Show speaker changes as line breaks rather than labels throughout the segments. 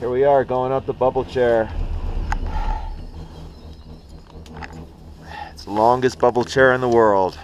Here we are going up the bubble chair. It's the longest bubble chair in the world.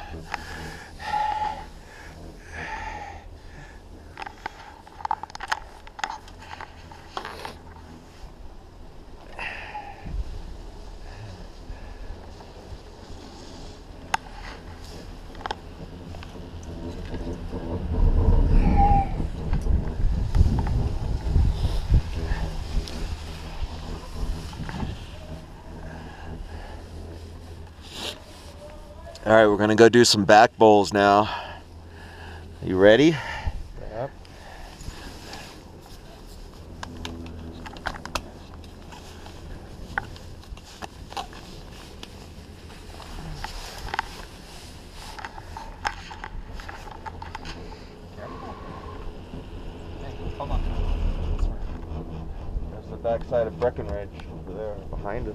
All right, we're gonna go do some back bowls now. You ready?
Yep. Hold on.
There's the backside of Breckenridge over there behind us.